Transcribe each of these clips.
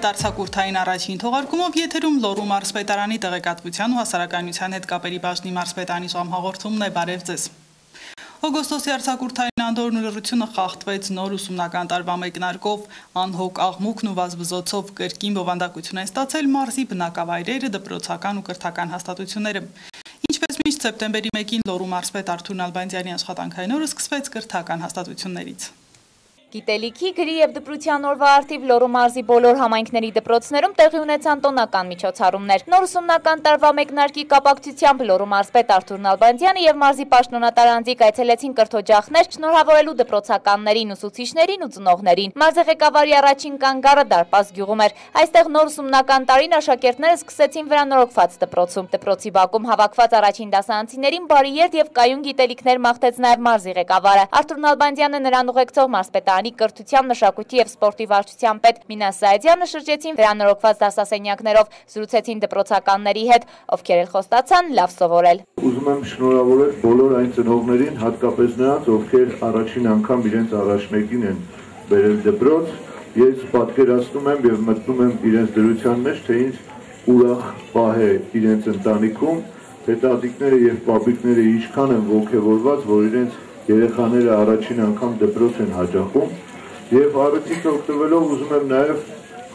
Հետարցակուրթային առաջին թողարկումով եթերում Լոռու մարզպետարանի տեղեկատվության ու հասարակայնության հետ կապերի բաժնի մարզպետանի ժամհաղորդումն է բարև ձեզ։ Օգոստոսի արցակուրթային անդորն ուրությունը խախտվեց նոր ուսումնական տարվա մեկնարկով, անհոգ աղմուկն ու վազվզոցով կրկին բովանդակություն են ստացել մարզի բնակավայրերը, դպրոցական ու կրթական հաստատությունները։ Ինչպես միշտ սեպտեմբերի 1-ին Լոռու մարզպետ Արթուր Նալբանդյանի աշխատանքային օրը սկսվեց կրթական հաստատություններից։ Գիտելիքի, գրի և դպրության օրվա արդիվ լորու մարզի բոլոր համայնքների դպրոցներում տեղի ունեցան տոնական միջոցառումներ։ Նոր ուսումնական տարվա մեկնարկի կապակցությամբ լորու մարզպետ Արթուր Նալբանդյանը և մարզի պաշտոնատար անձիկ այցելեցին կրթօջախներ շնորհավորելու դպրոցականներին, ուսուցիչներին ու ծնողներին։ Մարզի ղեկավարի առաջին կանգառը Դարպաս գյուղում էր։ Այստեղ նոր ուսումնական տարին աշակերտները սկսեցին վրանորոգված դպրոցում։ Դպրոցի բակում հավաքված առաջին դասարանցիներին բարի երթ եւ կայուն գիտելիքներ մաղթեց նաեւ մարզի ղեկավարը։ Արթուր Նալբանդյանը նրան ուղեկցող մարզպետարանի Հայաստանի կրթության, մշակույթի եւ սպորտի վարչության պետ Մինաս Սայդյանը շրջեցին վերանորոգված դասասենյակներով, զրուցեցին դպրոցականների հետ, ովքեր էլ խոստացան լավ սովորել։ Ուզում եմ շնորհավորել բոլոր այն ծնողներին, հատկապես նրանց, ովքեր առաջին անգամ իրենց առաջնեկին են բերել դպրոց։ Ես պատկերացնում եմ եւ մտնում եմ իրենց դրության մեջ, թե ինչ ուրախ պահ է իրենց ընտանիքում, հետադիկները եւ պապիկները ինչքան են ողջավորված, որ իրենց երեխաները առաջին անգամ դպրոց են հաճախում եւ առիթից օգտվելով ուզում եմ նաեւ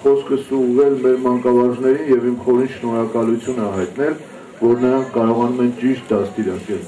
խոսքս ուղղել մեր մանկավարժներին եւ իմ խորին շնորհակալությունը հայտնել, որ նրանք կարողանում են ճիշտ դաստիարակել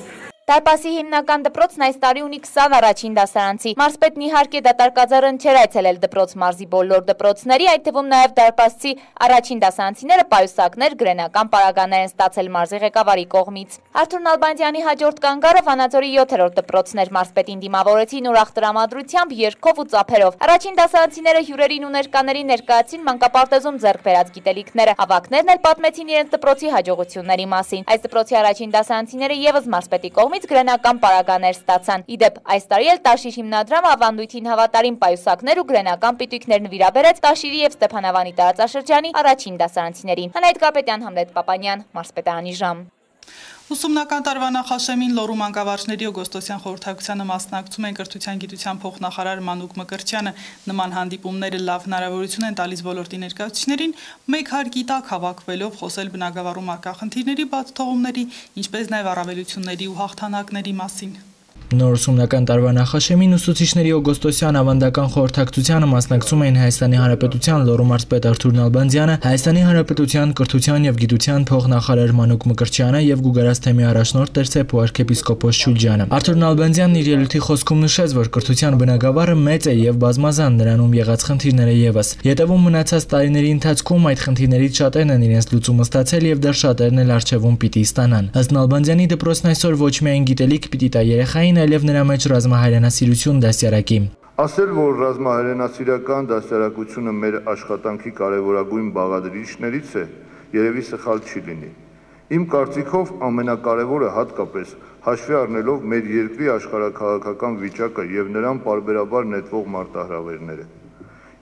Դարպասի հիմնական դպրոցն այս տարի ունի 20 առաջին դասարանցի։ Մարզպետն իհարկե դատարկաձեռն չէր այցելել դպրոց մարզի բոլոր դպրոցների, այդ թվում նաև դարպասցի առաջին դասարանցիները պայուսակներ, գրենական պարագաներ են ստացել մարզի ղեկավարի կողմից։ Արթուր Նալբանդյանի հաջորդ կանգառը Վանաձորի 7-րդ դպրոցն էր մարզպետին դիմավորեցին ուրախ տրամադրությամբ, երգով ու ծափերով։ Առաջին դասարանցիները հյուրերին ու ներկաներին ներկայացին մանկապարտեզում ձեռք բերած գիտելիքները։ Ավակներն էլ պատմեցին իրենց դպրոցի հաջողությունների մասին։ Այս դպրոցի առաջին դասարանցիները եւս մարզպետի կողմից կողմից գրենական պարագաներ ստացան։ Իդեպ այս տարի էլ Տաշիր հիմնադրամը ավանդույթին հավատարիմ պայուսակներ ու գրենական պիտույքներ նվիրաբերեց Տաշիրի եւ Ստեփանավանի տարածաշրջանի առաջին դասարանցիներին։ Հնայդ Կապետյան, Համլետ Պապանյան, Մարսպետարանի ժամ։ Ուսումնական տարվա նախաշեմին լորու մանկավարժների օգոստոսյան խորհրդակցությանը մասնակցում են կրթության գիտության փոխնախարար Մանուկ Մկրտչյանը։ Նման հանդիպումները լավ հնարավորություն են տալիս ոլորտի ներկայացուցիչներին մեկ հարկի տակ հավաքվելով խոսել բնակավարում արկա խնդիրների բաց թողումների, ինչպես նաև առավելությունների ու հաղթանակների մասին։ Նոր ուսումնական տարվա նախաշեմին ուսուցիչների օգոստոսյան ավանդական խորհրդակցությանը մասնակցում էին Հայաստանի Հանրապետության Լոռու մարզպետ Արթուր Նալբանդյանը, Հայաստանի Հանրապետության կրթության եւ գիտության փոխնախարար Մանուկ Մկրտչյանը եւ Գուգարաս թեմի առաջնորդ Տերսեպ ու arczepiskopos Շուլջյանը։ Արթուր Նալբանդյանն իր ելույթի խոսքում նշեց, որ կրթության բնակավարը մեծ է եւ բազմազան, նրանում եղած խնդիրները եւս։ Յետևում մնացած տարիների ընթացքում այդ խնդիրներից շատերն են իրենց լուծումը ստացել եւ դեռ շատերն էլ արժևում պիտի ստանան։ Ըստ Նալբանդյանի դպրոցն այսօր ոչ միայն գիտելիք պիտի տա երեխային, այլև նրա մեջ ռազմահայրենասիրություն դասյարակի։ Ասել, որ ռազմահայրենասիրական դասյարակությունը մեր աշխատանքի կարևորագույն բաղադրիչներից է, երևի սխալ չի լինի։ Իմ կարծիքով ամենակարևորը հատկապես հաշվի առնելով մեր երկրի աշխարհակաղակական վիճակը եւ նրան parberabar նետվող մարտահրավերները։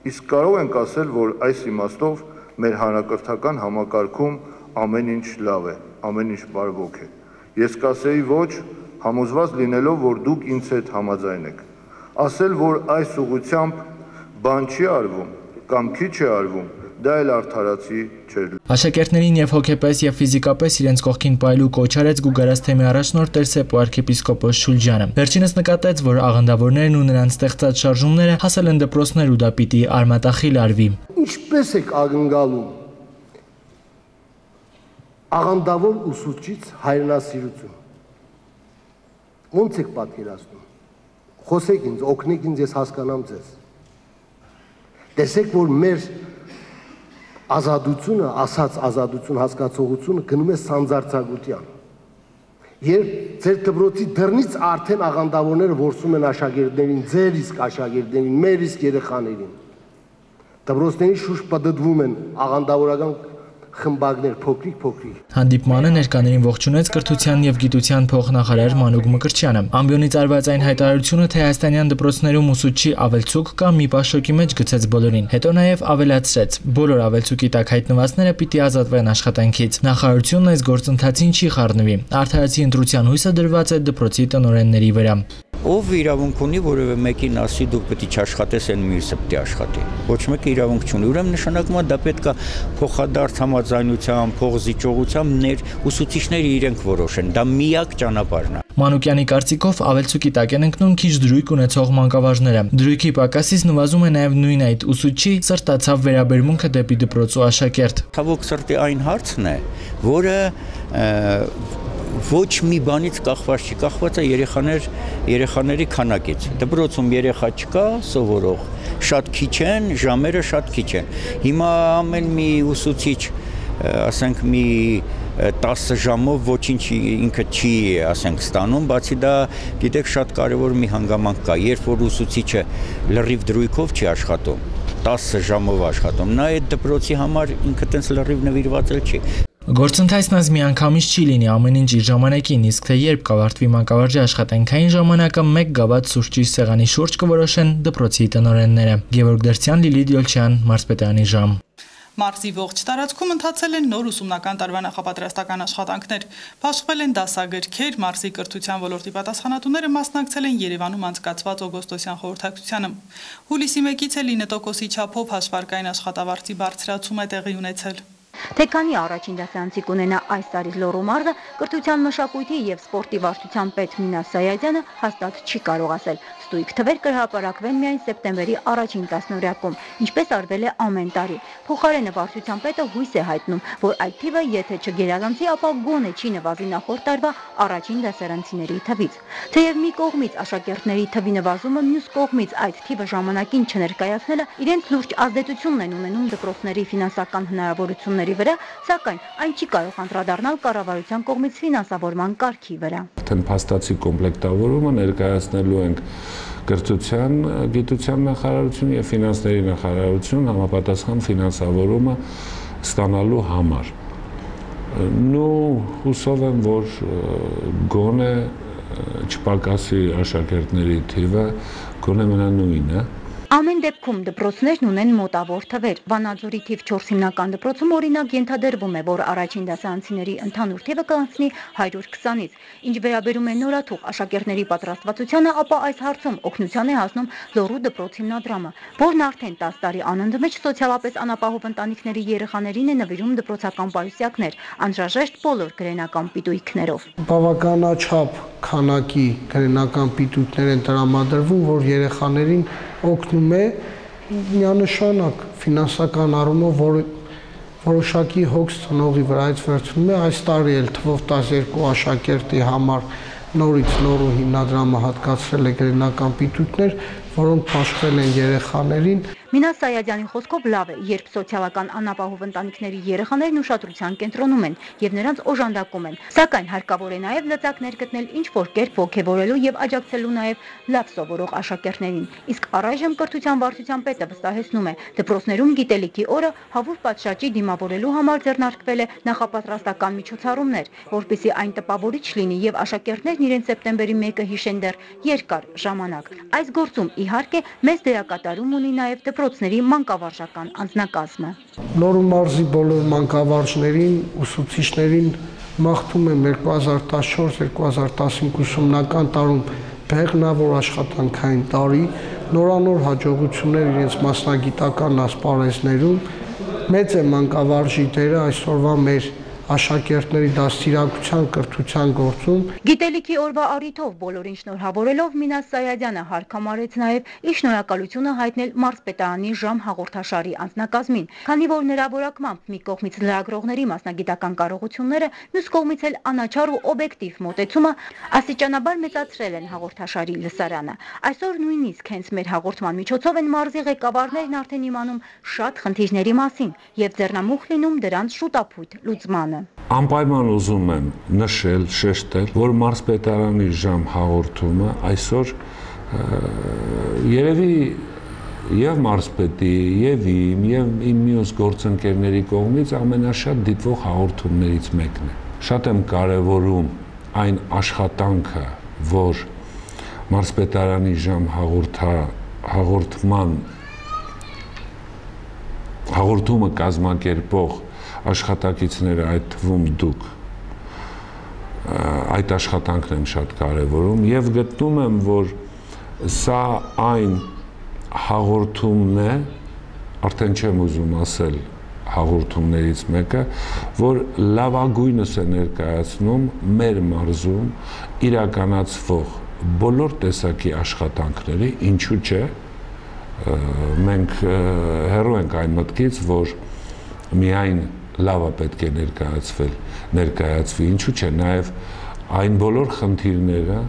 Իսկ կարող ենք ասել, որ այս իմաստով մեր հանրակրթական համակարգում ամեն ինչ լավ է, ամեն ինչ բարվոք է։ Ես կասեի ոչ, համոզված լինելով, որ դուք ինձ հետ համաձայն եք։ Ասել, որ այս ուղությամբ բան չի արվում կամ քիչ է արվում, դա էլ արդարացի չէր։ Աշակերտներին եւ հոգեպես եւ ֆիզիկապես իրենց կողքին պայլու կոչ արեց Գուգարաս թեմի առաջնորդ Տերսեպ arczepiskopos Շուլջյանը։ Վերջինս նկատեց, որ աղանդավորներն ու նրանց ստեղծած շարժումները հասել են դպրոցներ ու դա պիտի արմատախիլ արվի։ Ինչպես եք ակնկալում աղանդավոր ուսուցիչ հայրենասիրություն Ոնց եք պատկերացնում։ Խոսեք ինձ, օգնեք ինձ, ես հասկանամ ձեզ։ Տեսեք, որ մեր ազատությունը, ասած ազատություն հասկացողությունը գնում է սանձարցակության։ Երբ ձեր դպրոցի դռնից արդեն աղանդավորները որսում են աշակերտներին, ձեր իսկ աշակերտներին, մեր իսկ երեխաներին։ Դպրոցների շուրջ պատդվում են աղանդավորական խմբակներ փոքրիկ-փոքրիկ։ Հանդիպմանը ներկաներին ողջունեց կրթության եւ գիտության փոխնախարար Մանուկ Մկրտչյանը։ Ամբիոնից արված այն հայտարարությունը, թե հայաստանյան դպրոցներում ուսուցչի ավելցուկ կա, մի պաշոկի մեջ գցեց բոլորին։ Հետո նաեւ ավելացրեց. բոլոր ավելցուկի տակ հայտնվածները պիտի ազատվեն աշխատանքից։ Նախարարությունն այս գործընթացին չի խառնվի։ Արդարացի ընտրության հույսը դրված է դպրոցի տնօրենների վրա։ ով իրավունք ունի որևէ մեկին ասի դու պետք է չաշխատես, այն մյուսը պետք է աշխատի։ Ոչ մեկը իրավունք չունի։ Ուրեմն նշանակում է դա պետք է փոխադարձ համաձայնությամբ, փողզիջողությամբ ներ ուսուցիչները իրենք որոշեն։ Դա միակ ճանապարհն է։ Մանուկյանի կարծիքով ավելցուկի տակ են ընկնում քիչ դրույք ունեցող մանկավարժները։ Դրույքի պակասից նվազում է նաև նույն այդ ուսուցչի սրտացավ վերաբերմունքը դեպի դպրոցու աշակերտ։ Թավոք սրտի այն հարցն է, որը ոչ մի բանից կախված չի, կախված է երեխաներ, երեխաների քանակից։ Դպրոցում երեխա չկա, սովորող շատ քիչ են, ժամերը շատ քիչ են։ Հիմա ամեն մի ուսուցիչ, ասենք մի 10 ժամով ոչինչ ինքը չի, ասենք, ստանում, բացի դա, գիտեք, շատ կարևոր մի հանգամանք կա, երբ որ ուսուցիչը լրիվ դրույքով չի աշխատում, 10 ժամով աշխատում, նա այդ դպրոցի համար ինքը տենց լրիվ նվիրված չի։ Գործընթացն այս միանգամից չի լինի ամեն ինչ իր ժամանակին, իսկ թե երբ կավարտվի մանկավարժի աշխատանքային ժամանակը մեկ գավաթ սուրճի սեղանի շուրջ կորոշեն դպրոցի տնօրենները։ Գևորգ Դերցյան, Լիլի Դյոլչյան, Մարսպետանի ժամ։ Մարզի ողջ տարածքում ընթացել են նոր ուսումնական տարվա նախապատրաստական աշխատանքներ։ Փաստվել են դասագրքեր, մարզի կրթության ոլորտի պատասխանատուները մասնակցել են Երևանում անցկացված օգոստոսյան խորհրդակցությանը։ Հուլիսի 1-ից էլ 9%-ի չափով հաշվարկային աշխատավարձի բարձրացում է տեղի ունեցել։ Թե քանի առաջին դասանցի կունենա այս տարի Լոռու մարզը, կրթության մշակույթի եւ սպորտի վարչության պետ Մինա Սայադյանը հաստատ չի կարող ասել, Ստույգ թվեր կհրապարակվեն միայն սեպտեմբերի առաջին տասնօրյակում, ինչպես արվել է ամեն տարի։ Փոխարենը վարչության պետը հույս է հայտնում, որ այդ թիվը եթե չգերազանցի, ապա գոնե չի նվազի նախորդ տարվա առաջին դասարանցիների թվից։ Թեև մի կողմից աշակերտների թվի նվազումը, մյուս կողմից այդ թիվը ժամանակին չներկայացնելը իրենց լուրջ ազդեցությունն են ունենում դպրոցների ֆինանսական հնարավորությունների վրա, սակայն այն չի կարող անդրադառնալ կառավարության կողմից ֆինանսավորման կարգի վրա։ Թեմփաստացի կոմպլեկտավորումը ներկայացնելու ենք կրթության, գիտության նախարարություն եւ ֆինանսների նախարարություն համապատասխան ֆինանսավորումը ստանալու համար։ Նու հուսով եմ, որ գոնե չպակասի աշակերտների թիվը, գոնե մնա նույնը, Ամեն դեպքում դպրոցներն ունեն մոտավոր թվեր։ Վանաձորի թիվ 4 հիմնական դպրոցում օրինակ ենթադրվում է, որ առաջին դասարանցիների ընդհանուր թիվը կանցնի 120-ից։ Ինչ վերաբերում է նորաթուխ աշակերտների պատրաստվածությանը, ապա այս հարցում օգնության է հասնում Լոռու դպրոց հիմնադրամը, որն արդեն 10 տարի անընդմեջ սոցիալապես անապահով ընտանիքների երեխաներին է նվիրում դպրոցական պայուսակներ, անհրաժեշտ բոլոր գրենական պիտույքներով։ Բավականաչափ քանակի գրենական պիտույքներ են տրամադրվում, որ երեխաներին օգնում է միանշանակ ֆինանսական առումով, որ որոշակի հոգս ծնողի վրայից վերցնում է այս տարի էլ թվով 12 աշակերտի համար նորից նորու հիմնադրամը հատկացրել է գրենական պիտույքներ, որոնք փաշխվել են երեխաներին Մինաս Սայադյանի խոսքով լավ է, երբ սոցիալական անապահով ընտանիքների երեխաներն ուշադրության կենտրոնում են եւ նրանց օժանդակում են։ Սակայն հարկավոր է նաեւ լծակներ գտնել ինչ որ կերպ ողջևորելու եւ աջակցելու նաեւ լավ սովորող աշակերտներին։ Իսկ առայժմ կրթության վարչության պետը վստահեցնում է, դպրոցներում գիտելիքի օրը հավուր պատշաճի դիմավորելու համար ձեռնարկվել է նախապատրաստական միջոցառումներ, որպիսի այն տպավորիչ լինի եւ աշակերտներն իրենց սեպտեմբերի 1-ը հիշեն դեռ երկար ժամանակ։ Այս գործում իհարկե մեծ դերակատարում ունի նաեւ դպրոցների մանկավարժական անձնակազմը։ Լոռու մարզի բոլոր մանկավարժներին, ուսուցիչներին մաղթում եմ 2014-2015 ուսումնական տարում բեղնավոր աշխատանքային տարի, նորանոր հաջողություններ իրենց մասնագիտական ասպարեզներում, մեծ է մանկավարժի դերը այսօրվա մեր աշակերտների դաստիարակության կրթության գործում։ Գիտելիքի օրվա առիթով բոլորին շնորհավորելով Մինաս Սայադյանը հարկամարեց նաև իր շնորհակալությունը հայտնել Մարսպետարանի ժամ հաղորդաշարի անձնակազմին, քանի որ նրա որակմամբ մի կողմից լրագրողների մասնագիտական կարողությունները, մյուս կողմից էլ անաչառ ու օբյեկտիվ մոտեցումը աստիճանաբար մեծացրել են հաղորդաշարի լսարանը։ Այսօր նույնիսկ հենց մեր հաղորդման միջոցով են մարզի ղեկավարներն արդեն իմանում շատ խնդիրների մասին եւ ձեռնամուխ լինում դրանց շուտապույտ լուծմանը։ Անպայման ուզում եմ նշել, շեշտել, որ մարզպետարանի ժամ հաղորդումը այսօր երևի եւ մարզպետի, եւ իմ, եւ իմ մյուս գործընկերների կողմից ամենաշատ դիտվող հաղորդումներից մեկն է։ Շատ եմ կարևորում այն աշխատանքը, որ մարզպետարանի ժամ հաղորդա հաղորդման հաղորդումը կազմակերպող աշխատակիցները այդ թվում դուք այդ աշխատանքն եմ շատ կարևորում եւ գտնում եմ, որ սա այն հաղորդումն է, արդեն չեմ ուզում ասել հաղորդումներից մեկը, որ լավագույնս է ներկայացնում մեր մարզում իրականացվող բոլոր տեսակի աշխատանքների, ինչու՞ չէ, մենք հեռու ենք այն մտքից, որ միայն լավը պետք է ներկայացվել, ներկայացվի, ինչու՞ չէ, նաև այն բոլոր խնդիրները,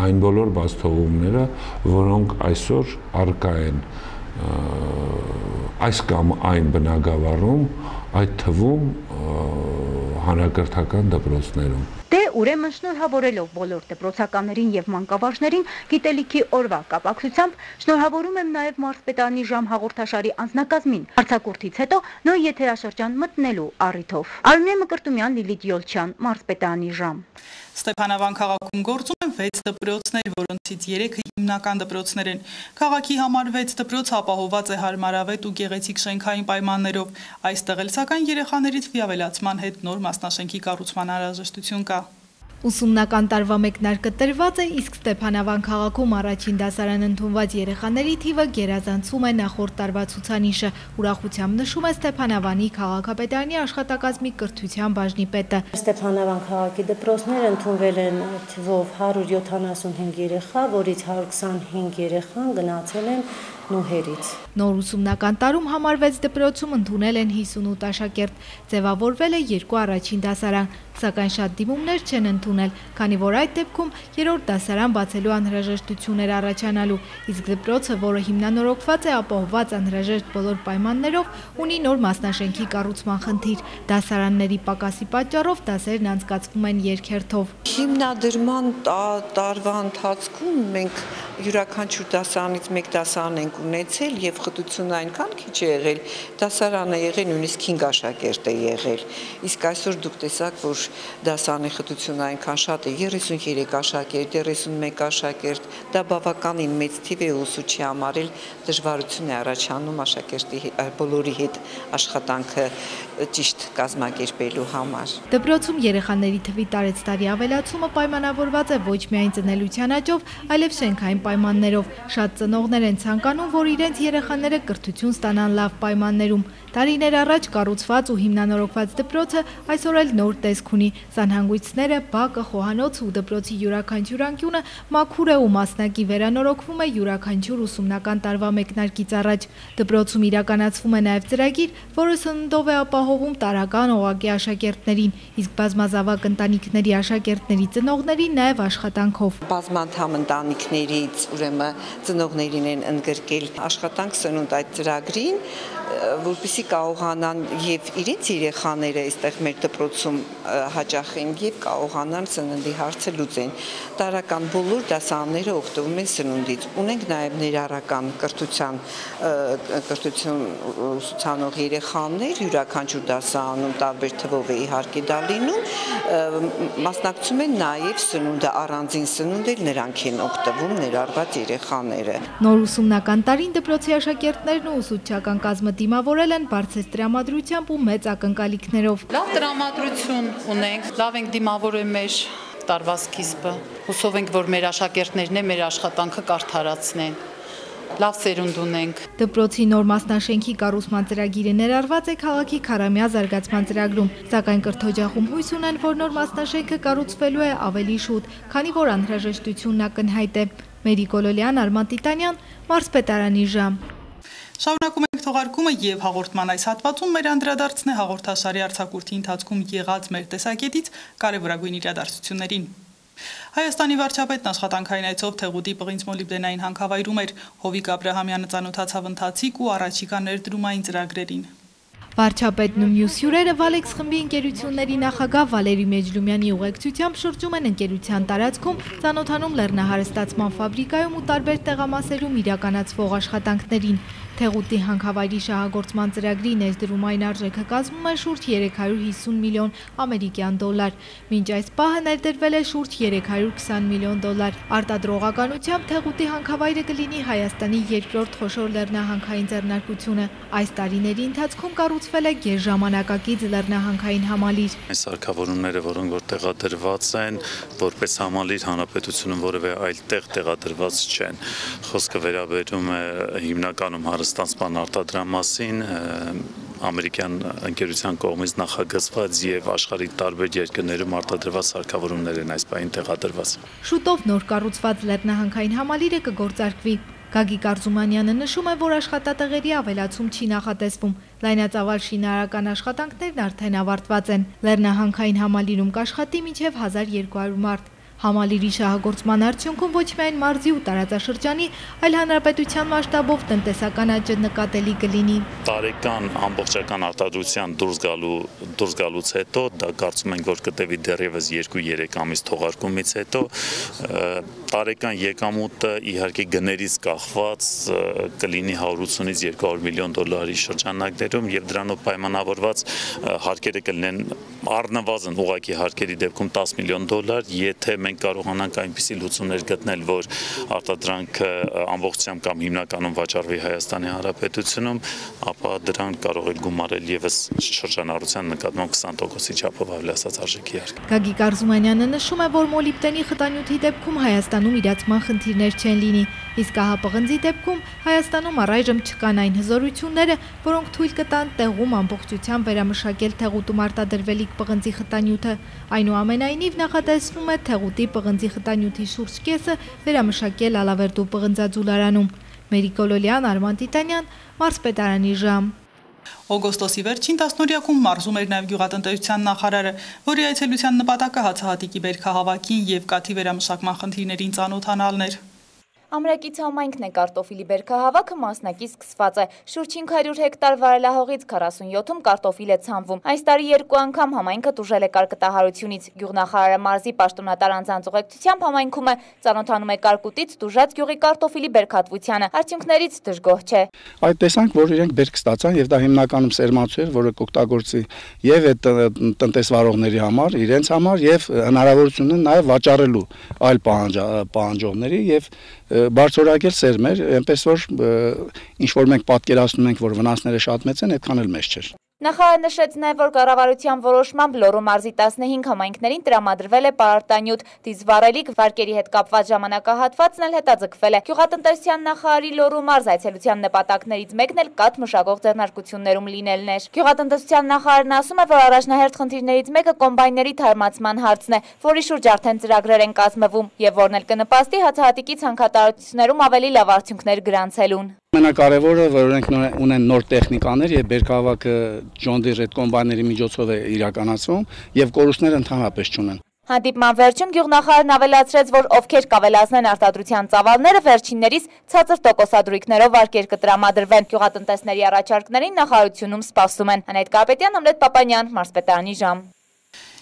այն բոլոր բացթողումները, որոնք այսօր արկա են այս կամ այն բնակավարում, այդ թվում հանրակրթական դպրոցներում Դե ուրեմն շնորհավորելով բոլոր դպրոցականներին եւ մանկավարժներին գիտելիքի օրվա կապակցությամբ շնորհավորում եմ նաեւ Մարսպետանի ժամ հաղորդաշարի անձնակազմին Արցակուրտից հետո նոր եթերաշրջան մտնելու առիթով Արմեն Մկրտումյան Լիլիթ Յոլչյան Մարսպետանի ժամ Ստեփանավան քաղաքում գործում են 6 դպրոցներ, որոնցից 3-ը հիմնական դպրոցներ են։ Քաղաքի համար 6 դպրոց ապահովված է հարմարավետ ու գեղեցիկ շենքային պայմաններով։ Այստեղ էլ սակայն երեխաներից վիավելացման հետ նոր մասնաշենքի կառուցման անհրաժեշտություն կա։ Ուսումնական տարվա մեկնարկը տրված է, իսկ Ստեփանավան քաղաքում առաջին դասարան ընդունված երեխաների թիվը գերազանցում է նախորդ տարվա ցուցանիշը։ Ուրախությամբ նշում է Ստեփանավանի քաղաքապետարանի աշխատակազմի կրթության բաժնի պետը։ Ստեփանավան քաղաքի դպրոցները ընդունվել են թվով 175 երեխա, որից 125 երեխան գնացել են նոհերից։ Նոր ուսումնական տարում համարվեց դպրոցում ընդունել են 58 աշակերտ, ձևավորվել է երկու առաջին դասարան, սակայն շատ դիմումներ չեն ընդունել, քանի որ այդ դեպքում երրորդ դասարան բացելու անհրաժեշտություն էր առաջանալու, իսկ դպրոցը, որը հիմնանորոգված է ապահովված անհրաժեշտ բոլոր պայմաններով, ունի նոր մասնաշենքի կառուցման խնդիր։ Դասարանների պակասի պատճառով դասերն անցկացվում են երկերթով։ Հիմնադրման տարվա ընթացքում մենք յուրաքանչյուր դասարանից մեկ դասարան ենք ունեցել եւ խտությունը այնքան քիչ է եղել, դասարանը եղել նույնիսկ 5 աշակերտ է եղել։ Իսկ այսօր դուք տեսաք, որ դասարանի խտությունը այնքան շատ է, 33 աշակերտ, 31 աշակերտ, դա բավականին մեծ թիվ է ուսուցչի համարել դժվարություն է առաջանում աշակերտի բոլորի հետ աշխատանքը ճիշտ կազմակերպելու համար։ Դպրոցում երեխաների թվի տարեց տարի ավելացումը պայմանավորված է ոչ միայն ծնելիության աճով, այլև շենքային պայմաններով։ Շատ ծնողներ են ցանկանում, որ իրենց երեխաները կրթություն ստանան լավ պայմաններում։ Տարիներ առաջ կառուցված ու հիմնանորոգված դպրոցը այսօր էլ նոր տեսք ունի։ Սանհանգույցները, բակը, խոհանոցը ու դպրոցի յուրաքանչյուր անկյունը մաքուր է ու մասնակի վերանորոգվում է յուրաքանչյուր ուսումնական տարվա մեկնարկից առաջ։ Դպրոցում իրականացվում է նաև ծրագիր, որը սննդով է ապահովում տարական օղակի աշակերտներին, իսկ բազմազավակ ընտանիքների աշակերտների ծնողներին նաև աշխատանքով։ Բազմանդամ ընտանիքներից ուրեմն ծնողներին են ընդգրկել աշխատանք սնունդ այդ ծրագրին, որպեսի կարողանան եւ իրենց երեխաները այստեղ մեր դպրոցում հաճախեն եւ կարողանան սննդի հարցը լուծեն։ Տարական բոլոր դասարանները օգտվում են սնունդից։ Ունենք նաեւ ներառական կրթության կրթություն ուսուցանող երեխաներ յուրաքանչյուր դասարանում տարբեր թվով է իհարկե դա լինում, մասնակցում են նաեւ սնունդը առանձին սնունդ էլ նրանք են օգտվում ներառված երեխաները։ Նոր ուսումնական տարին դպրոցի աշակերտներն ու ուսուցչական կազմը դիմավորել են բարձր տրամադրությամբ ու մեծ ակնկալիքներով։ Լավ տրամադրություն ունենք, լավ ենք դիմավորել մեր տարվա սկիզբը։ Հուսով ենք, որ մեր աշակերտներն է մեր աշխատանքը կարդարացնեն լավ սերունդ ունենք։ Դպրոցի նոր մասնաշենքի կառուցման ծրագիրը ներառված է քաղաքի քարամյա զարգացման ծրագրում, սակայն կրթօջախում հույս ունեն, որ նոր մասնաշենքը կառուցվելու է ավելի շուտ, քանի որ անհրաժեշտությունն ակնհայտ է։ Մերի Կոլոլյան, Արման Տիտանյան, Մարսպետարանի ժամ։ Շարունակում թողարկումը եւ հաղորդման այս հատվածում մեր անդրադարձն է հաղորդաշարի արձակուրդի ընթացքում եղած մեր տեսակետից կարևորագույն իրադարձություններին։ Հայաստանի վարչապետն աշխատանքային այցով Թեղուտի պղինց մոլիբդենային հանքավայրում էր Հովիկ Աբ รา համյանը ցանոթացավ ընթացիկ ու առաջիկա ներդրումային ծրագրերին։ Վարչապետն ու մյուս հյուրերը Վալեքս խմբի ընկերությունների նախագահ Վալերի Մեջլումյանի ուղեկցությամբ շրջում են ընկերության տարածքում, ցանոթանում լեռնահարստացման ֆաբրիկայում ու տարբեր տեղամասերում իրականացվող աշխատանքներին։ Թեղուտի հանքավայրի շահագործման ծրագրի ներդրումային արժեքը կազմում է շուրջ 350 միլիոն ամերիկյան դոլար։ Մինչ այս պահը ներդրվել է շուրջ 320 միլիոն դոլար։ Արտադրողականությամբ Թեղուտի հանքավայրը կլինի Հայաստանի երկրորդ խոշոր լեռնահանքային ձեռնարկությունը։ Այս տարիների ընթացքում կառուցվել է գերժամանակակից լեռնահանքային համալիր։ Այս սարքավորումները, որոնք որ տեղադրված են, որպես համալիր հանրապետությունում որևէ այլ տեղ տեղադրված չեն։ Խոսքը վերաբերում է հիմնականում հարստանցման արտադրան մասին ամերիկյան ընկերության կողմից նախագծված եւ աշխարհի տարբեր երկրներում արտադրված սարքավորումներ են այս պահին տեղադրված։ Շուտով նոր կառուցված լեռնահանքային համալիրը կգործարկվի։ Գագիկ Արզումանյանը նշում է, որ աշխատատեղերի ավելացում չի նախատեսվում։ Լայնածավալ շինարարական աշխատանքներն արդեն ավարտված են։ Լեռնահանքային համալիրում կաշխատի մինչև 1200 մարդ։ Համալիրի շահագործման արդյունքում ոչ միայն մարզի ու տարածաշրջանի, այլ հանրապետության մասշտաբով տնտեսական աճը նկատելի կլինի։ Տարեկան ամբողջական արտադրության դուրս գալու դուրս գալուց հետո դա կարծում ենք որ կտևի դեռևս 2-3 ամիս թողարկումից հետո տարեկան եկամուտը իհարկե գներից կախված կլինի 180-ից 200 միլիոն դոլարի շրջանակներում եւ դրանով պայմանավորված հարկերը կլինեն առնվազն ուղակի հարկերի դեպքում 10 միլիոն դոլար, եթե մենք կարողանանք այնպիսի լուծումներ գտնել, որ արտադրանքը ամբողջությամբ կամ հիմնականում վաճառվի Հայաստանի Հանրապետությունում, ապա դրան կարող է գումարել եւս շրջանառության նկատմամբ 20%-ի չափով ավելացած արժեքի հարկ։ Գագիկ Արզումանյանը նշում է, որ մոլիբդենի խտանյութի դեպքում Հայաստանում իրացման խնդիրներ չեն լինի, իսկ ահապղնձի դեպքում Հայաստանում առայժմ չկան այն հզորությունները, որոնք թույլ կտան տեղում ամբողջությամբ վերամշակել թեղուտում արտադրվելիք պղնձի խտանյութը։ Այնուամենայնիվ նախատեսվում է թեղուտի Մարտի պղնձի խտանյութի շուրջ կեսը վերամշակել Ալավերդու պղնձաձուլարանում։ Մերի Կոլոլյան, Արման Տիտանյան, Մարսպետարանի ժամ։ Օգոստոսի վերջին տասնօրյակում մարզում էր նաև գյուղատնտեսության նախարարը, որի այցելության նպատակը հացահատիկի բերքահավաքին եւ կաթի վերամշակման խնդիրներին ծանոթանալն էր։ Ամրակից համայնքն է կարտոֆիլի բերքահավաքը մասնակի սկսված է։ Շուրջ 500 հեկտար վարելահողից 47-ում կարտոֆիլ է ցանվում։ Այս տարի երկու անգամ համայնքը տուժել է կարկտահարությունից։ Գյուղնախարարը մարզի պաշտոնատար անձանց ուղեկցությամբ համայնքում է ծանոթանում է կարկուտից տուժած գյուղի կարտոֆիլի բերքատվությանը։ Արդյունքներից դժգոհ չէ։ Այդ տեսանք, որ իրենք բերք ստացան եւ դա հիմնականում սերմացու էր, որը կօգտագործի եւ այդ տնտեսվարողների համար, իրենց համար եւ հնարավորություն են նաեւ վաճառելու այլ պահանջողների եւ բարձրորակել սերմեր, այնպես որ ինչ որ մենք պատկերացնում ենք, որ վնասները շատ մեծ են, այդքան էլ մեծ չէր։ Նախարարը նշեց նաև, որ կառավարության որոշմամբ Լոռու մարզի 15 համայնքներին տրամադրվել է պարարտանյութ, դիզվառելիք վարկերի հետ կապված ժամանակահատվածն էլ հետաձգվել է։ Գյուղատնտեսության նախարարի Լոռու մարզ այցելության նպատակներից մեկն էլ կաթ մշակող ձեռնարկություններում լինելն էր։ Գյուղատնտեսության նախարարն ասում է, որ առաջնահերթ խնդիրներից մեկը կոմբայների թարմացման հարցն է, որի շուրջ արդեն ծրագրեր են կազմվում եւ որն էլ կնպաստի հացահատիկի ցանկատարություններում ավելի լավ արդյունքներ գրանցելուն։ Ամենակարևորը, որ օրենք ունեն նոր տեխնիկաներ եւ բերքահավաքը John Deere այդ կոմբայների միջոցով է իրականացվում եւ կորուստներ ընդհանրապես չունեն։ Հանդիպման վերջում գյուղնախարարն ավելացրեց, որ ովքեր կավելացնեն արտադրության ծավալները վերջիններից ցածր տոկոսադրույքներով վարկեր կտրամադրվեն։ Գյուղատնտեսների առաջարկներին նախարարությունում սպասում են։ Անետ Կարպետյան, Ամլետ Պապանյան, Մարսպետարանի ժամ։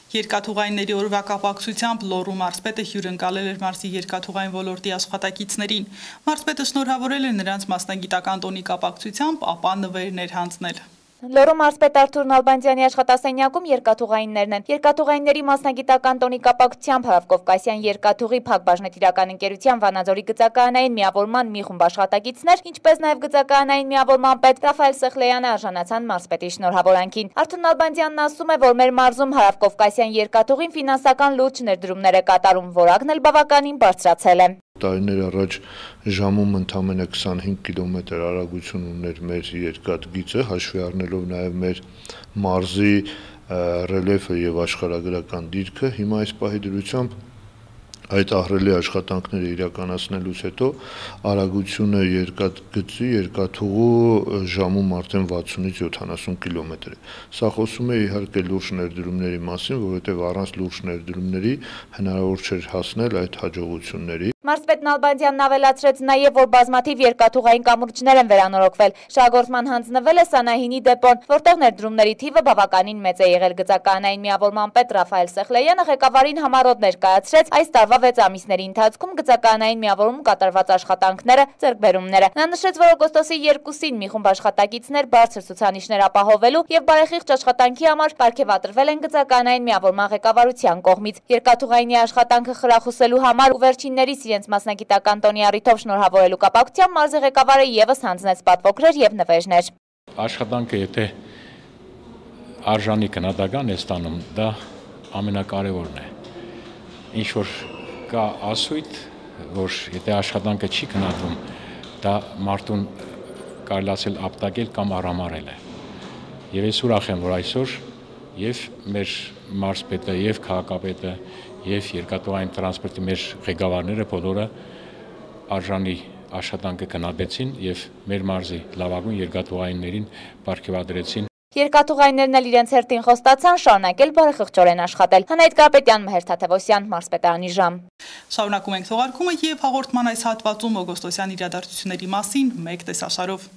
Երկաթուղայինների օրվա կապակցությամբ Լոռու մարզպետը հյուրընկալել էր մարզի երկաթուղային ոլորտի աշխատակիցներին։ Մարզպետը շնորհավորել է նրանց մասնագիտական տոնի կապակցությամբ, ապա նվերներ հանձնել։ Լոռու մարզպետ Արթուր Նալբանդյանի աշխատասենյակում երկաթուղայիններն են։ Երկաթուղայինների մասնագիտական տոնի կապակցությամբ Հարավկովկասյան երկաթուղի Փակ բաժնետիրական ընկերության Վանաձորի գծականային միավորման մի խումբ աշխատակիցներ, ինչպես նաև գծականային միավորման պետ Ռաֆայել Սխլեյանը արժանացան մարզպետի շնորհավորանքին։ Արթուր Նալբանդյանն ասում է, որ մեր մարզում Հարավկովկասյան երկաթուղին ֆինանսական լուրջ ներդրումներ է կատարում, որակն էլ բավականին բարձրացել է տարիներ առաջ ժամում ընդամենը 25 կիլոմետր արագություն ուներ մեր երկաթգիծը, հաշվի առնելով նաև մեր մարզի ռելիեֆը եւ աշխարհագրական դիրքը, հիմա այս պահի դրությամբ այդ ահռելի աշխատանքները իրականացնելուց հետո արագությունը երկաթգծի երկաթուղու ժամում արդեն 60-ից 70 կիլոմետր է։ Սա խոսում է իհարկե լուրջ ներդրումների մասին, որովհետև առանց լուրջ ներդրումների հնարավոր չէր հասնել այդ հաջողությունների։ մարզպետ Նալբանդյանն ավելացրեց նաև, որ բազմաթիվ երկաթուղային կամուրջներ են վերանորոգվել։ Շահգործման հանձնվել է Սանահինի դեպոն, որտեղ ներդրումների թիվը բավականին մեծ է եղել գծականային միավորման պետ Ռաֆայել Սեխլեյանը ղեկավարին համառոտ ներկայացրեց այս տարվա 6 ամիսների ընթացքում գծականային միավորում կատարված աշխատանքները, ձեռքբերումները։ Նա նշեց, որ օգոստոսի 2-ին մի խումբ աշխատակիցներ բարձր ցուցանիշներ ապահովելու եւ բարեխիղճ աշխատանքի համար ապարգևատրվել են գծականային միավորման ղեկավարության կողմից։ Երկաթուղայինի աշխատանքը խրախուսելու համար ու վերջիններիս իրենց մասնագիտական տոնի առիթով շնորհավորելու կապակցությամբ մարզի ղեկավարը եւս հանձնեց պատվոգրեր եւ նվերներ։ Աշխատանքը եթե արժանի քննադական է ստանում, դա ամենակարևորն է։ Ինչ որ կա ասույթ, որ եթե աշխատանքը չի քննադվում, դա մարդուն կարելացել ապտակել կամ արամարել է։ Եվ ես ուրախ եմ, որ այսօր եւ մեր մարզպետը եւ քաղաքապետը եւ երկաթուղային տրանսպորտի մեր ղեկավարները բոլորը արժանի աշխատանքը կնադեցին եւ մեր մարզի լավագույն երկաթուղայիններին ապարգևադրեցին Երկաթուղայիններն էլ իրենց հերթին խոստացան շարունակել բարեխղճորեն աշխատել։ Հնայտ Կարապետյան, Մհեր Թաթևոսյան, Մարսպետարանի ժամ։ Շարունակում ենք թողարկումը եւ հաղորդման այս հատվածում օգոստոսյան իրադարձությունների մասին մեկ տեսաշարով։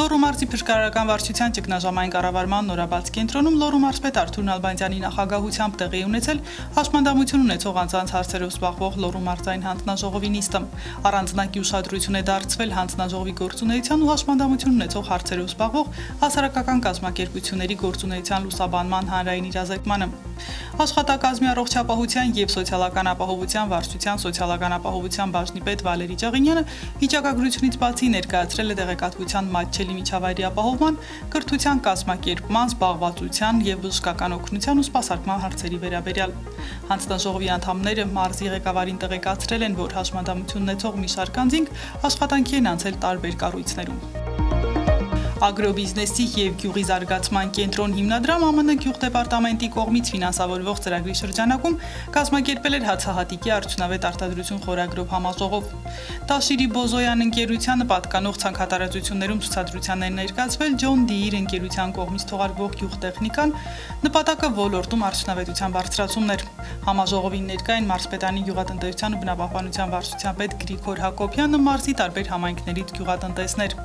Լոռու մարզի փրկարարական վարչության ճգնաժամային կառավարման նորաբաց կենտրոնում Լոռու մարզպետ Արթուր Նալբանդյանի նախագահությամբ տեղի ունեցել հաշմանդամություն ունեցող անձանց հարցերով զբաղվող Լոռու մարզային հանձնաժողովի նիստը։ Առանձնակի ուշադրություն է դարձվել հանձնաժողովի գործունեության ու հաշմանդամություն ունեցող հարցերով զբաղվող հասարակական կազմակերպությունների գործունեության լուսաբանման հանրային իրազեկմանը։ Աշխատակազմի առողջապահության եւ սոցիալական ապահովության վարչության սոցիալական ապահովության բաժնի պետ Վալերի Ջաղինյանը վիճակագրությունից բացի ներկայացրել է տեղեկատվության մատչելի Գյուղի միջավայրի ապահովման, կրթության կազմակերպման, զբաղվածության եւ բժշկական օգնության ու սպասարկման հարցերի վերաբերյալ։ Հանձնաժողովի անդամները մարզի ղեկավարին տեղեկացրել են, որ հաշմանդամություն ունեցող մի շարք անձինք աշխատանքի են անցել տարբեր կառույցներում։ Ագրոբիզնեսի եւ գյուղի զարգացման կենտրոն հիմնադրամ ԱՄՆ գյուղ դեպարտամենտի կողմից ֆինանսավորվող ծրագրի շրջանակում կազմակերպել էր հացահատիկի արդյունավետ արտադրություն խորագրով համաժողով։ Տաշիրի Բոզոյան ընկերությանը պատկանող ցանկատարածություններում ցուցադրության են ներկայացվել Ջոն Դիիր ընկերության կողմից թողարկվող գյուղ տեխնիկան, նպատակը ոլորտում արդյունավետության բարձրացումն էր։ Համաժողովին ներկային Մարսպետանի գյուղատնտեսության ու բնապահպանության վարչության պետ Գրիգոր Հակոբյանը մարզի տարբեր համայնքներից գյուղատնտեսներ։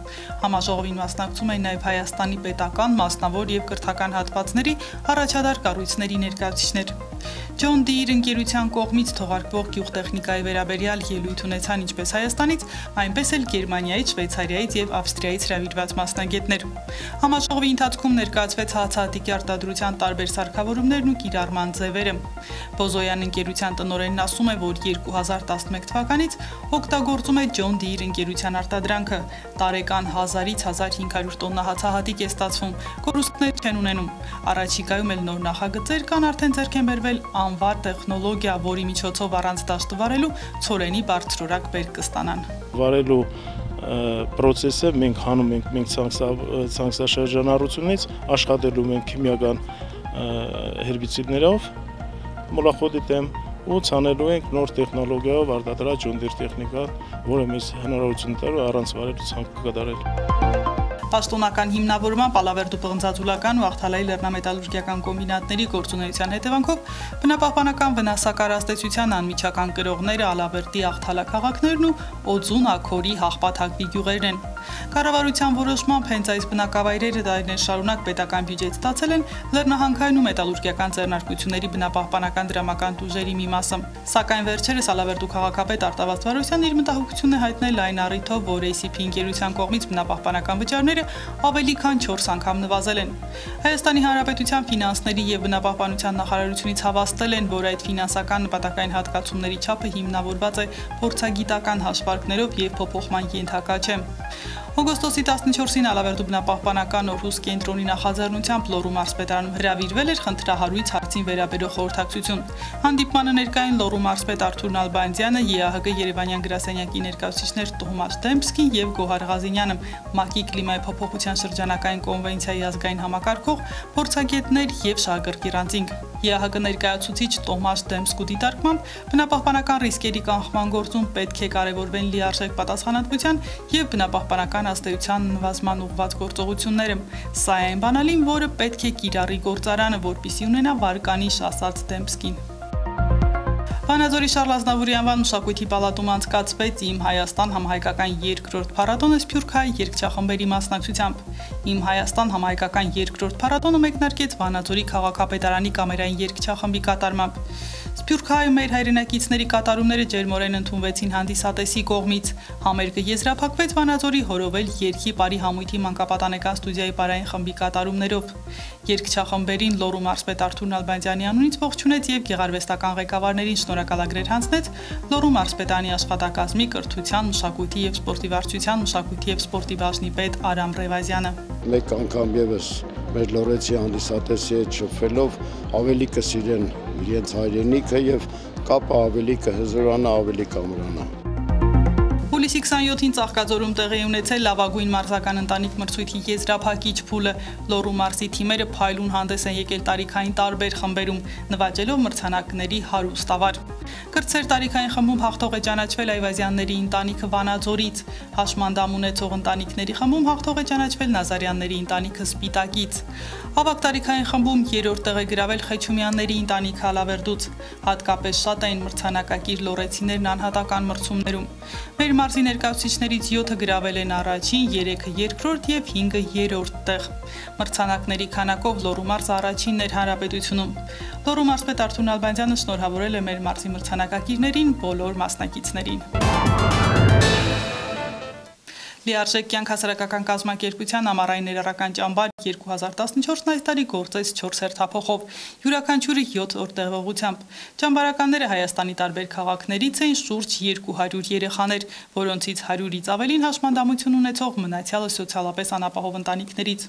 Համաժողովին մասնակցում մասնակցում էին նաև Հայաստանի պետական, մասնավոր եւ կրթական հատվածների առաջադար կառույցների ներկայացուցիչներ։ Ջոն Դիր ընկերության կողմից թողարկվող գյուղտեխնիկայի վերաբերյալ ելույթ ունեցան ինչպես Հայաստանից, այնպես էլ Գերմանիայից, Շվեյցարիայից եւ Ավստրիայից հրավիրված մասնագետներ։ Համաժողովի ընթացքում ներկայացվեց հացահատիկի արտադրության տարբեր սարքավորումներն ու կիրառման ձևերը։ Բոզոյան ընկերության տնօրենն ասում է, որ 2011 թվականից օգտագործում է Ջոն Դիր ընկերության արտադրանքը։ Տարեկան 1000-ից 1500 100 տոննա հացահատիկ է ստացվում, կորուստներ չեն ունենում։ Առաջիկայում էլ նոր նախագծեր կան արդեն ձեռք են բերվել անվար տեխնոլոգիա, որի միջոցով առանց դաշտ վարելու ծորենի բարձրորակ բերք կստանան։ Վարելու process-ը մենք հանում ենք մենք ցանքսաշրջանառությունից աշխատելու ենք քիմիական հերբիցիդներով մոլախոտի դեմ ու ցանելու ենք նոր տեխնոլոգիայով արտադրած ջոնդիր տեխնիկա, որը մեզ հնարավորություն տալու առանց վարելու ցանկ կատարել պաշտոնական հիմնավորման Պալավերդու պղնձաձուլական ու Աղթալայի լեռնամետալուրգիական կոմբինատների գործունեության հետևանքով բնապահպանական վնասակարազդեցության անմիջական կրողները Ալավերդի Աղթալա քաղաքներն ու Օձուն, Աքորի, Հաղպատ-Հակվի գյուղերն են։ Կառավարության որոշմամբ հենց այս բնակավայրերը դարիներ շարունակ պետական բյուջետ ստացել են լեռնահանքային ու մետալուրգիական ձեռնարկությունների բնապահպանական դրամական տուժերի մի մասը։ Սակայն վերջերս Ալավերդու քաղաքապետ Արտավազ Վարոսյանն իր մտահոգությունն է հայտնել այն առիթով, որ ACP ընկերության կողմից բնապահպանական վճարները ավելի քան 4 անգամ նվազել են։ Հայաստանի Հանրապետության ֆինանսների եւ բնապահպանության նախարարությունից հավաստել են, որ այդ ֆինանսական նպատակային հատկացումների չափը հիմնավորված է փորձագիտական հաշվարկներով եւ փոփոխման ենթակա չէ։ Օգոստոսի 14-ին Ալավերդու բնապահպանական Օրհուս կենտրոնի նախաձեռնությամբ Լոռու մարզպետարանում հրավիրվել էր խնդրահարույց հարցին վերաբերող խորհրդակցություն։ Հանդիպմանը ներկային Լոռու մարզպետ Արթուր Նալբանդյանը, ԵԱՀԿ Երևանյան գրասենյակի ներկայացուցիչներ Տոմաս Տեմսկին եւ Գոհար Ղազինյանը, ՄԱԿ-ի կլիմայի փոփոխության շրջանակային կոնվենցիայի ազգային համակարգող փորձագետներ եւ շահգրգի ռանձինգ։ ԵԱՀԿ ներկայացուցիչ Տոմաս Դեմսկու դիտարկմամբ բնապահպանական ռիսկերի կանխման գործում պետք է կարևորվեն լիարժեք պատասխանատվության եւ բնապահպանական ազդեցության նվազման ուղղված գործողությունները։ Սա է այն բանալին, որը պետք է կիրառի գործարանը, որպիսի ունենա վարկանիշ ասաց Դեմսկին։ Վանաձորի Շարլ Ազնավուրի անվան մշակույթի պալատում անցկացվեց Իմ Հայաստան համահայկական երկրորդ փառատոնը Սփյուռքահայ երգչախմբերի մասնակցությամբ։ Իմ Հայաստան համահայկական երկրորդ փառատոնը մեկնարկեց Վանաձորի քաղաքապետարանի կամերային երգչախմբի կատարմամբ։ Սփյուռքահայում մեր հայրենակիցների կատարումները ջերմորեն ընդունվեցին հանդիսատեսի կողմից։ Համերգը եզրափակվեց Վանաձորի հորովել երկի բարի համույթի մանկապատանեկան ստուդիայի բարային խմբի կատարումներով։ Երգչախմբերին Լոռու մարզպետ Արթուր Նալբանդյանի անունից ողջունեց եւ գեղարվեստական ղեկավարներին շնորհակալագրեր հանձնեց Լոռու մարզպետանի աշխատակազմի կրթության, մշակույթի եւ սպորտի վարչության, մշակույթի եւ սպորտի բաժնի պետ Արամ Ռևազյանը։ Մեկ անգամ եւս մեր լորեցի հանդիսատեսի հետ շփվելով ավելի կսիրեն իրենց հայրենիքը եւ կապը ավելի կհզորանա, ավելի կամրանա։ Հուլիսի 27-ին Ծաղկաձորում տեղի ունեցել լավագույն մարզական ընտանիք մրցույթի եզրափակիչ փուլը Լոռու մարզի թիմերը փայլուն հանդես են եկել տարիքային տարբեր խմբերում, նվաճելով մրցանակների հարուստ ավար։ Կրծեր տարիքային խմբում հաղթող է ճանաչվել Այվազյանների ընտանիքը Վանաձորից, հաշմանդամ ունեցող ընտանիքների խմբում հաղթող է ճանաչվել Նազարյանների ընտանիքը Սպիտակից։ Ավակ տարիքային խմբում երրորդ տեղ է գրավել Խեչումյանների ընտանիքը Ալավերդուց։ Հատկապես շատ էին մրցանակակիր լորեցիներն անհատական մրցումներում։ Մեր մարզի ներկայացուցիչներից 7-ը գրավել են առաջին, 3-ը երկրորդ եւ 5-ը երրորդ տեղ։ Մրցանակների քանակով Լոռու մարզը առաջինն էր հանրապետությունում։ Լոռու մարզպետ Արթուր Նալբանդյանը շնորհավորել է մեր մարզի մրցանակակիրներին բոլոր մասնակիցներին։ Լիարժեք կյանք հասարակական կազմակերպության ամառային ներառական ճամբար 2014-ն այս տարի գործեց 4 հերթափոխով, յուրաքանչյուրը 7 օր տեղողությամբ։ Ճամբարականները Հայաստանի տարբեր քաղաքներից էին շուրջ 200 երեխաներ, որոնցից 100-ից ավելին հաշմանդամություն ունեցող մնացյալը սոցիալապես անապահով ընտանիքներից։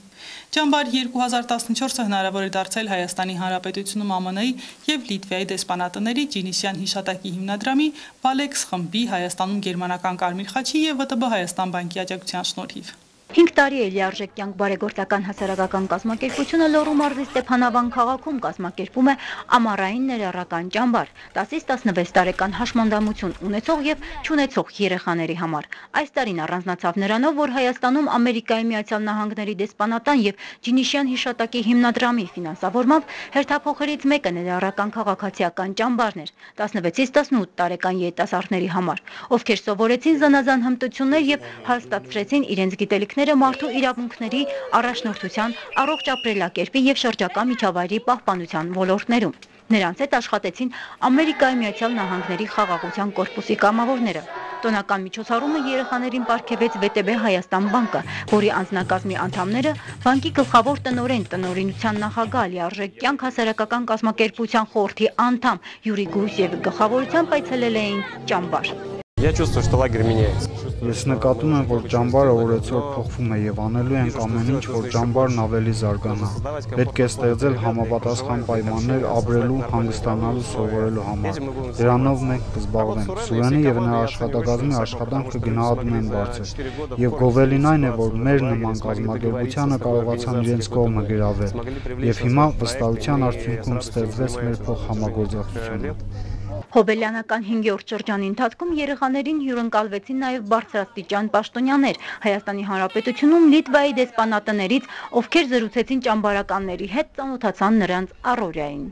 Ճամբար 2014-ը հնարավոր է դարձել Հայաստանի Հանրապետությունում ԱՄՆ-ի եւ Լիտվայի դեսպանատների Ջինիսյան հիշատակի հիմնադրամի Բալեքս խմբի Հայաստանում գերմանական Կարմիր խաչի եւ ՎՏԲ Հայաստան բանկի աջակցության շնորհիվ։ 5 տարի է լիարժեք կյանք բարեգործական հասարակական կազմակերպությունը Լոռու մարզի Ստեփանավան քաղաքում կազմակերպում է ամառային ներառական ճամբար 10-ից 16 տարեկան հաշմանդամություն ունեցող եւ ճանաչող երեխաների համար։ Այս տարին առանձնացավ նրանով, որ Հայաստանում Ամերիկայի Միացյալ Նահանգների դեսպանատան եւ Ջինիշյան հիշատակի հիմնադրամի ֆինանսավորմամբ հերթափոխերից մեկը ներառական քաղաքացիական ճամբարն էր 16-ից 18 տարեկան երիտասարդների համար, ովքեր սովորեցին զանազան հմտություններ եւ հաստատեցրեցին իրենց գիտելիքները ուսանողները մարդու իրավունքների առաջնորդության, առողջ ապրելակերպի եւ շրջակա միջավայրի պահպանության ոլորտներում։ Նրանց հետ աշխատեցին Ամերիկայի Միացյալ Նահանգների խաղաղության կորպուսի կամավորները։ Տոնական միջոցառումը երեխաներին ապարգևեց ՎՏԲ Հայաստան բանկը, որի անձնակազմի անդամները բանկի գլխավոր տնօրեն, տնօրինության նախագահ Լիարժեք կյանք հասարակական կազմակերպության խորհրդի անդամ Յուրի Գույսև գլխավորությամբ այցելել էին ճամբար։ Я чувствую, что лагерь меняется։ Ես նկատում եմ, որ ճամբարը օրեցօր փոխվում է եւ անելու ենք ամեն ինչ, որ ճամբարն ավելի զարգանա։ Պետք է ստեղծել համապատասխան պայմաններ ապրելու, հանգստանալու, սովորելու համար։ Դրանով մենք կզբաղվենք։ Սուրյանի եւ նրա աշխատակազմի աշխատանքը գնահատում են բարձր։ Եվ գովելին այն է, որ մեր նման կազմակերպությանը կարողացան իրենց կողմը գրավել։ Եվ հիմա վստահության արդյունքում ստեղծվեց մեր փոխհամագործակցությունը։ Հոբելյանական 5-րդ շրջանի ընթացքում երեխաներին հյուրընկալվեցին նաև բարձրաստիճան պաշտոնյաներ Հայաստանի Հանրապետությունում Լիտվայի դեսպանատներից, ովքեր զրուցեցին ճամբարականների հետ, ծանոթացան նրանց առօրյային։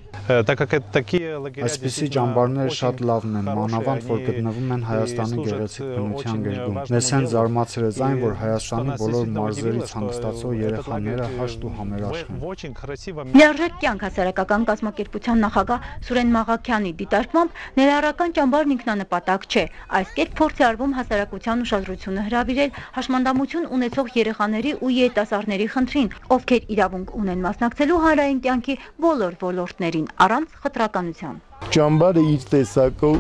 Այսպիսի ճամբարները շատ լավն են, մանավանդ որ գտնվում են Հայաստանի գեղեցիկ բնության գերգում։ Մեզ հենց զարմացրեց այն, որ Հայաստանի բոլոր մարզերից հանգստացող երեխաները հաշտ ու համերաշխ են։ Լիարժեք կյանք հասարակական կազմակերպության նախագահ Սուրեն Մաղաքյանի դիտարկմամբ Ներառական ճամբարն ինքնանպատակ չէ։ Այս կերպ փորձ է արվում հասարակության ուշադրությունը հրավիրել հաշմանդամություն ունեցող երեխաների ու երիտասարդների խնդրին, ովքեր իրավունք ունեն մասնակցելու հանրային կյանքի բոլոր ոլորտներին առանց խտրականության։ Ճամբարը իր տեսակով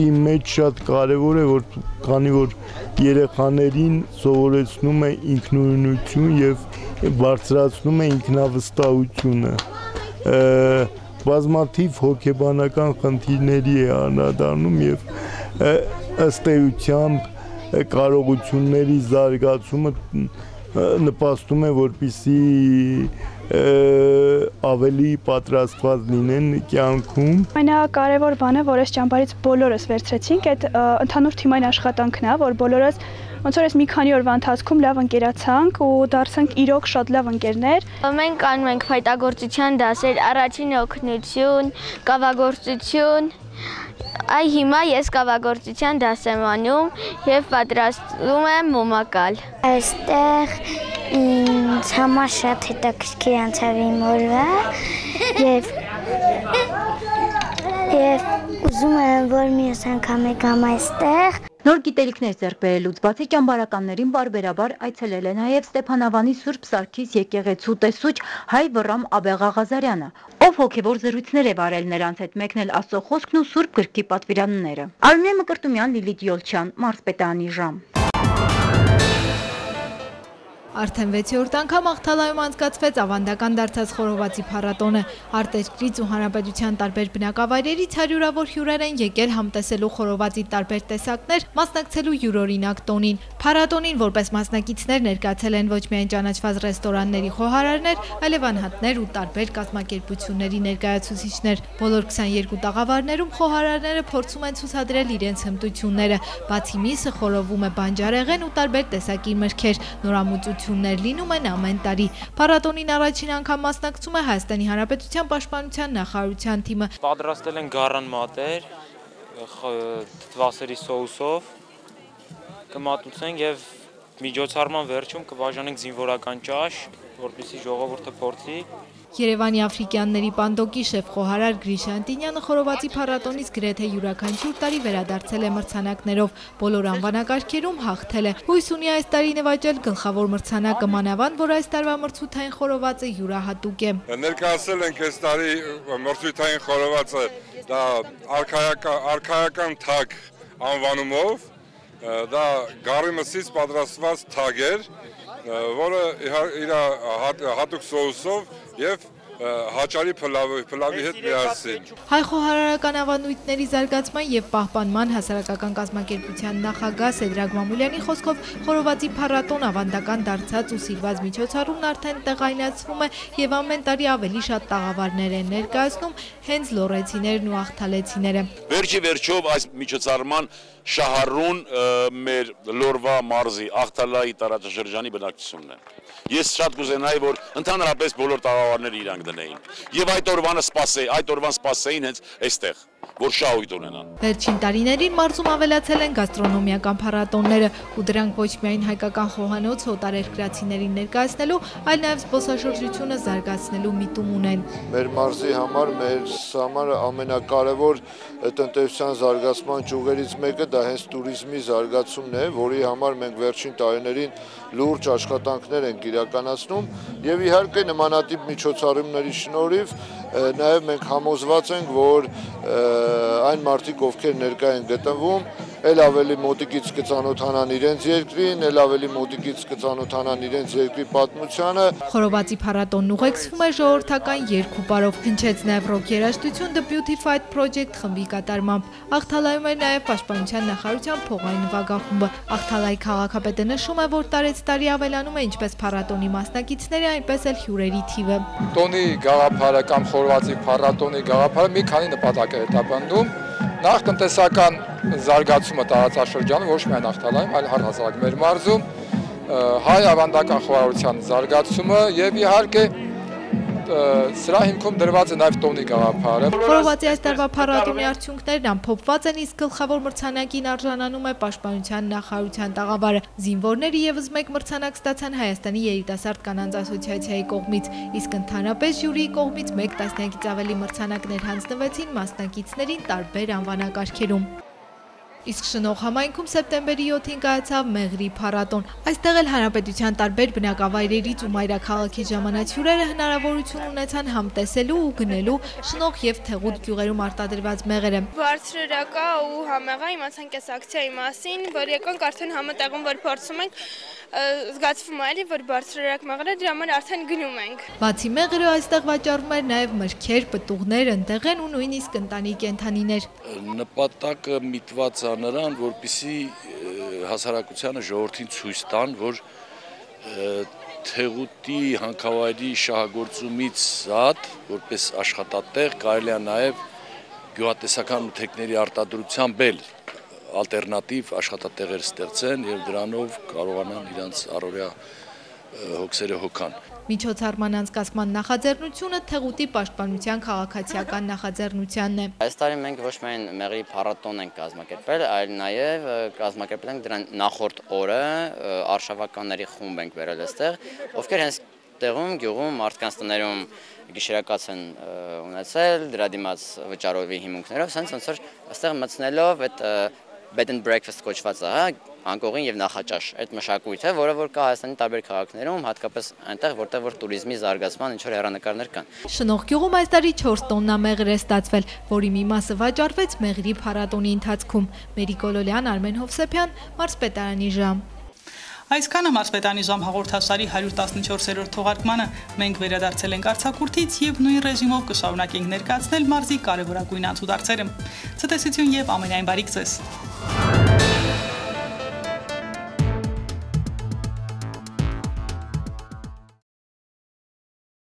ի մեջ շատ կարևոր է որ քանի որ երեխաներին սովորեցնում է ինքնուրույնություն եւ բարձրացնում է ինքնավստահությունը բազմաթիվ հոգեբանական խնդիրների է անդրադառնում եւ ըստ էությամբ կարողությունների զարգացումը նպաստում է որպիսի ավելի պատրաստված լինեն կյանքում։ Ամենակարևոր բանը, որ այս ճամբարից բոլորս վերցրեցինք, այդ ընդհանուր թիմային աշխատանքն է, որ բոլորս ոնց որ այս մի քանի օրվա ընթացքում լավ ընկերացանք ու դարձանք իրոք շատ լավ ընկերներ։ Մենք անում ենք ֆայտագործության դասեր, առաջին օգնություն, կավագործություն, Այ հիմա ես կավագործության դաս եմ անում եւ պատրաստում եմ մոմակալ։ Այստեղ ինձ համար շատ հետաքրքիր անցավ իմ օրը եւ եւ ուզում եմ որ մյուս անգամ եկամ այստեղ Նոր գիտելիքներ ձեռք բերելուց բացի ճամբարականներին բարբերաբար այցելել է նաև Ստեփանավանի Սուրբ Սարգիս եկեղեցու տեսուչ Հայ Վռամ Աբեղաղազարյանը, ով հոգևոր զրույցներ է վարել նրանց հետ, մեկն էլ Աստծո խոսքն ու Սուրբ գրքի պատվիրանները։ Արմեն Մկրտումյան, Լիլիթ Յոլչյան, Մարսպետանի ժամ։ Արդեն 6-րդ անգամ Աղթալայում անցկացվեց ավանդական դարձած խորովածի փառատոնը։ Արտերկրից ու հանրապետության տարբեր բնակավայրերից հարյուրավոր հյուրեր են եկել համտեսելու խորովածի տարբեր տեսակներ, մասնակցելու յուրօրինակ տոնին։ Փառատոնին որպես մասնակիցներ ներկայացել են ոչ միայն ճանաչված ռեստորանների խոհարարներ, այլև անհատներ ու տարբեր կազմակերպությունների ներկայացուցիչներ։ Բոլոր 22 տաղավարներում խոհարարները փորձում են ցուցադրել իրենց հմտությունները։ Բացի միսը խորովում է բանջարեղեն ու տարբեր տեսակի մրգեր, նորամուծություն հանդիպություններ լինում են ամեն տարի։ Փառատոնին առաջին անգամ մասնակցում է Հայաստանի Հանրապետության Պաշտպանության նախարարության թիմը։ Պատրաստել են գառան մատեր թվասերի սոուսով կմատուցենք եւ միջոցառման վերջում կբաժանենք զինվորական ճաշ, որպեսզի ժողովուրդը փորձի Երևանի աֆրիկյանների պանդոկի շեֆ խոհարար Գրիշա Անտինյանը խորովածի փառատոնից գրեթե յուրաքանչյուր տարի վերադարձել է մրցանակներով, բոլոր անվանակարգերում հաղթել է։ Հույս ունի այս տարի նվաճել գլխավոր մրցանակը մանավանդ, որ այս տարվա մրցութային խորովածը յուրահատուկ է։ Ներկայացել ենք այս տարի մրցութային խորովածը դա արքայական թագ անվանումով դա գարի մսից պատրաստված թագ էր որը իր հատուկ սոուսով եւ հաճարի փլավի, փլավի հետ միասին։ Հայ խոհարարական ավանդույթների զարգացման եւ պահպանման հասարակական կազմակերպության նախագահ Սեդրակ Մամուլյանի խոսքով խորովածի փառատոն ավանդական դարձած ու սիրված միջոցառումն արդեն տեղայնացվում է եւ ամեն տարի ավելի շատ տաղավարներ են ներկայացնում հենց լոռեցիներն ու աղթալեցիները։ Վերջի վերջով այս միջոցառման շահառուն մեր Լորվա մարզի Աղթալայի տարածաշրջանի բնակչությունն է։ Ես շատ կուզենայի, որ ընդհանրապես բոլոր տաղավարները իրանք դնեին։ Եվ այդ օրվանը սպասեի, այդ օրվան սպասեին հենց այստեղ որ շահույթ ունենան։ Վերջին տարիներին մարզում ավելացել են գաստրոնոմիական փառատոնները, ու դրանք ոչ միայն հայկական խոհանոց օտարերկրացիներին ներկայացնելու, այլ նաև զբոսաշրջությունը զարգացնելու միտում ունեն։ Մեր մարզի համար, մեր համար ամենակարևոր տնտեսության զարգացման ճյուղերից մեկը դա հենց туриզմի զարգացումն է, որի համար մենք վերջին տարիներին լուրջ աշխատանքներ ենք իրականացնում եւ իհարկե նմանատիպ միջոցառումների շնորհիվ նաև մենք համոզված ենք, որ այն մարդիկ, ովքեր ներկա են գտնվում, ել ավելի մոտիկից կծանոթանան իրենց երկրին, ել ավելի մոտիկից կծանոթանան իրենց երկրի պատմությանը։ Խորովածի փառատոնն ուղեկցվում է ժողովրդական երկու բարով, հնչեց նաև ռոք երաժշտություն The Beautified Project խմբի կատարմամբ։ Աղթալայում էր նաև Պաշտպանության նախարարության փողային նվագախումբը։ Աղթալայի քաղաքապետը նշում է, որ տարեց տարի ավելանում է ինչպես փառատոնի մասնակիցների, այնպես էլ հյուրերի թիվը։ Տոնի գաղափարը կամ խորովածի փառատոնի գաղափարը մի քանի նպատակ է հետապնդում Նախ տնտեսական զարգացումը տարածաշրջանում ոչ միայն Ախտալայում, այլ առհասարակ մեր մարզում, հայ ավանդական խոհարարության զարգացումը եւ իհարկե սրա հիմքում դրված է նաև տոնի գաղափարը։ Խորովածի այս տարվա փառատոնի արդյունքներն ամփոփված են, իսկ գլխավոր մրցանակին արժանանում է Պաշտպանության նախարարության տաղավարը։ Զինվորները եւս մեկ մրցանակ ստացան Հայաստանի երիտասարդ կանանց ասոցիացիայի կողմից, իսկ ընդհանրապես ժյուրիի կողմից մեկ տասնյակից ավելի մրցանակներ հանձնվեցին մասնակիցներին տարբեր անվանակարգերում։ Իսկ շնող համայնքում սեպտեմբերի 7-ին կայացավ Մեղրի փառատոն։ Այստեղ էլ հանրապետության տարբեր բնակավայրերից ու մայրաքաղաքի ժամանած հյուրերը հնարավորություն ունեցան համտեսելու ու գնելու շնող եւ թեղուտ գյուղերում արտադրված մեղրը։ Բարձրերակա ու համեղա իմացանք այս ակցիայի մասին, որ եկանք արդեն համատեղում որ փորձում ենք զգացվում է էլի որ բարձրերակ մեղրը դրա համար արդեն գնում ենք։ Բացի մեղրը այստեղ վաճառվում էր նաև մրգեր, պտուղներ, ընտեղեն ու նույնիսկ ընտանի կենթանիներ։ Նպատակը միտված է նրան, որպիսի հասարակությանը ժողովրդին ցույց տան, որ թեղուտի հանքավայրի շահագործումից զատ, որպես աշխատատեղ կարելի է նաև գյուղատեսական մթերքների արտադրությամբ էլ ալտերնատիվ աշխատատեղեր ստեղծեն եւ դրանով կարողանան իրանց առօրյա հոգսերը հոգան։ Միջոցառման անցկացման նախաձեռնությունը Թեղուտի պաշտպանության քաղաքացիական նախաձեռնությունն է։ Այս տարի մենք ոչ միայն մեղրի փառատոն ենք կազմակերպել, այլ նաև կազմակերպել ենք դրան նախորդ օրը արշավականների խումբ ենք վերել այստեղ, ովքեր հենց տեղում գյուղում մարդկանց տներում գիշերակաց են ունեցել դրա դիմաց վճարովի հիմունքներով, sense ոնց որ այստեղ մտցնելով այդ bed and breakfast կոչված է, հա, անկողին եւ նախաճաշ այդ մշակույթը, որը որ կա Հայաստանի տարբեր քաղաքներում, հատկապես այնտեղ, որտեղ որ туриզմի զարգացման ինչ որ հերանեկարներ կան։ Շնող գյուղում այս տարի 4 տոննա մեղր է ստացվել, որի մի մասը վաճառվեց մեղրի փառատոնի ընթացքում։ Մերի Կոլոլյան, Արմեն Հովսեփյան, Մարզպետարանի ժամ։ Այսքանը Մարսպետանի ժամ հաղորդաշարի 114-րդ թողարկմանը մենք վերադարձել ենք Արցախուրդից եւ նույն ռեժիմով կշարունակենք ներկայացնել մարզի կարևորագույն անցուդարձերը։ Ցտեսություն եւ ամենայն բարիք ձեզ։